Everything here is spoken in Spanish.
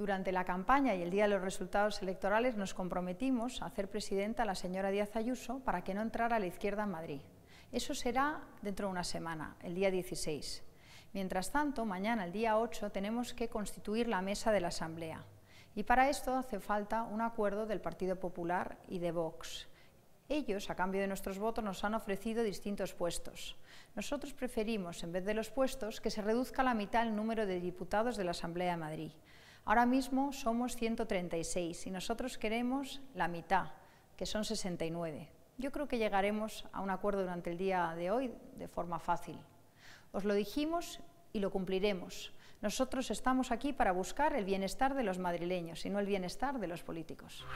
Durante la campaña y el día de los resultados electorales nos comprometimos a hacer presidenta a la señora Díaz Ayuso para que no entrara a la izquierda en Madrid. Eso será dentro de una semana, el día 16. Mientras tanto, mañana, el día 8, tenemos que constituir la mesa de la Asamblea. Y para esto hace falta un acuerdo del Partido Popular y de Vox. Ellos, a cambio de nuestros votos, nos han ofrecido distintos puestos. Nosotros preferimos, en vez de los puestos, que se reduzca a la mitad el número de diputados de la Asamblea de Madrid. Ahora mismo somos 136 y nosotros queremos la mitad, que son 69. Yo creo que llegaremos a un acuerdo durante el día de hoy de forma fácil. Os lo dijimos y lo cumpliremos. Nosotros estamos aquí para buscar el bienestar de los madrileños y no el bienestar de los políticos.